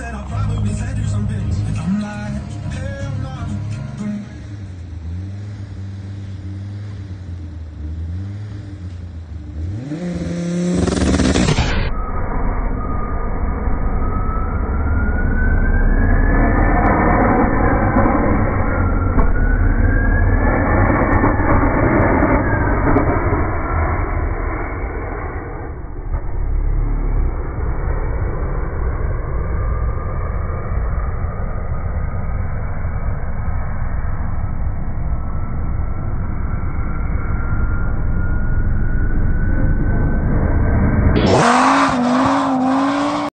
said I Wow.